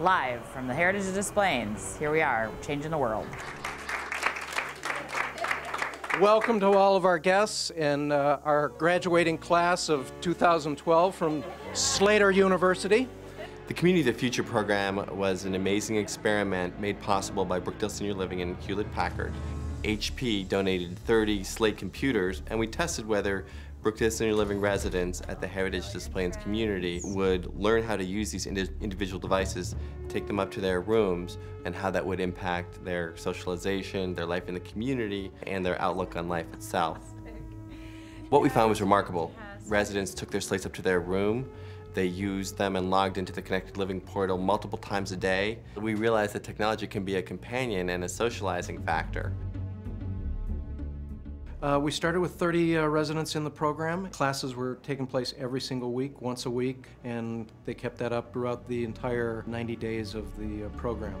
live from the Heritage of Des Plaines. Here we are, changing the world. Welcome to all of our guests and uh, our graduating class of 2012 from Slater University. The Community of the Future program was an amazing experiment made possible by Brookdale Senior Living and Hewlett Packard. HP donated 30 Slate computers and we tested whether Brookdale Senior Living residents at the Heritage Des Plaines community would learn how to use these indi individual devices, take them up to their rooms, and how that would impact their socialization, their life in the community, and their outlook on life itself. What we found was remarkable. Residents took their slates up to their room, they used them and logged into the Connected Living portal multiple times a day. We realized that technology can be a companion and a socializing factor. Uh, we started with 30 uh, residents in the program. Classes were taking place every single week, once a week, and they kept that up throughout the entire 90 days of the uh, program.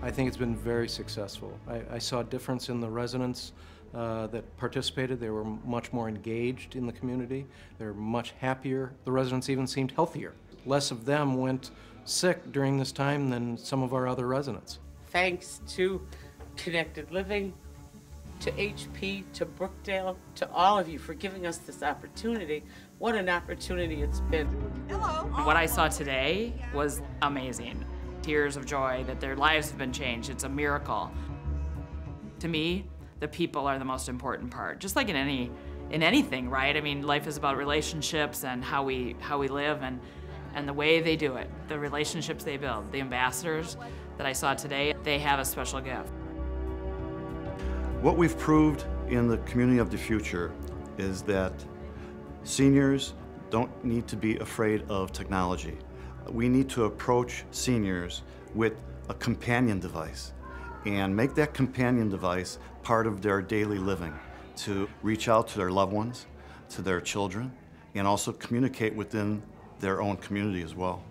I think it's been very successful. I, I saw a difference in the residents uh, that participated. They were much more engaged in the community. They're much happier. The residents even seemed healthier. Less of them went sick during this time than some of our other residents. Thanks to Connected Living, to HP, to Brookdale, to all of you for giving us this opportunity. What an opportunity it's been. Hello. What I saw today was amazing. Tears of joy that their lives have been changed. It's a miracle. To me, the people are the most important part. Just like in any in anything, right? I mean, life is about relationships and how we how we live and and the way they do it, the relationships they build. The ambassadors that I saw today, they have a special gift. What we've proved in the community of the future is that seniors don't need to be afraid of technology. We need to approach seniors with a companion device and make that companion device part of their daily living to reach out to their loved ones, to their children, and also communicate within their own community as well.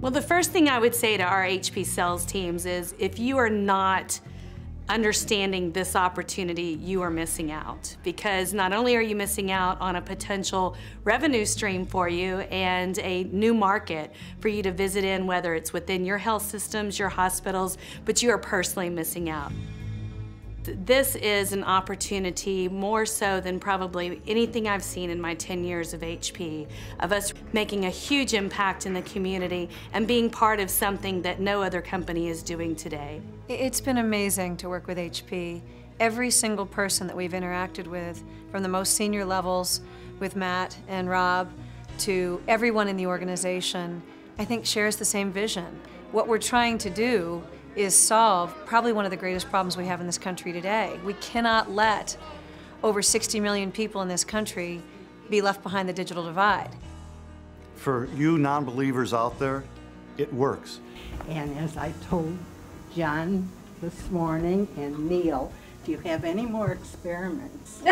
Well, the first thing I would say to our HP sales teams is if you are not understanding this opportunity, you are missing out. Because not only are you missing out on a potential revenue stream for you and a new market for you to visit in, whether it's within your health systems, your hospitals, but you are personally missing out. This is an opportunity more so than probably anything I've seen in my 10 years of HP, of us making a huge impact in the community and being part of something that no other company is doing today. It's been amazing to work with HP. Every single person that we've interacted with, from the most senior levels with Matt and Rob to everyone in the organization, I think shares the same vision. What we're trying to do is solve probably one of the greatest problems we have in this country today. We cannot let over 60 million people in this country be left behind the digital divide. For you non-believers out there, it works. And as I told John this morning and Neil, do you have any more experiments,